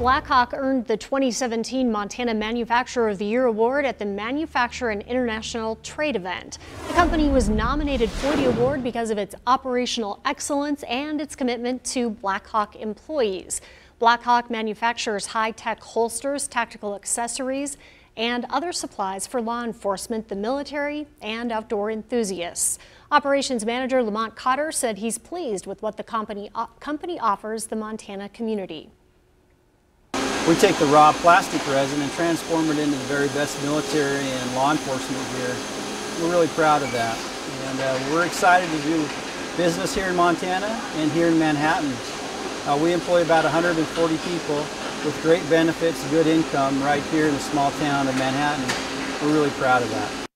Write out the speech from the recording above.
Blackhawk earned the 2017 Montana Manufacturer of the Year award at the Manufacturer and International Trade event. The company was nominated for the award because of its operational excellence and its commitment to Blackhawk employees. Blackhawk manufactures high-tech holsters, tactical accessories, and other supplies for law enforcement, the military, and outdoor enthusiasts. Operations Manager Lamont Cotter said he's pleased with what the company, company offers the Montana community. We take the raw plastic resin and transform it into the very best military and law enforcement gear. We're really proud of that. And uh, we're excited to do business here in Montana and here in Manhattan. Uh, we employ about 140 people with great benefits, good income right here in the small town of Manhattan. We're really proud of that.